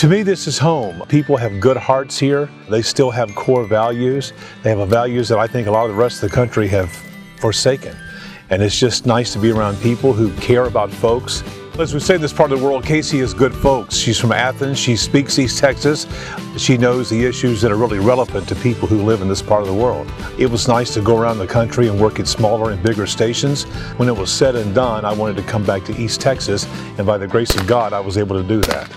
To me, this is home. People have good hearts here. They still have core values. They have values that I think a lot of the rest of the country have forsaken. And it's just nice to be around people who care about folks. As we say in this part of the world, Casey is good folks. She's from Athens. She speaks East Texas. She knows the issues that are really relevant to people who live in this part of the world. It was nice to go around the country and work at smaller and bigger stations. When it was said and done, I wanted to come back to East Texas, and by the grace of God, I was able to do that.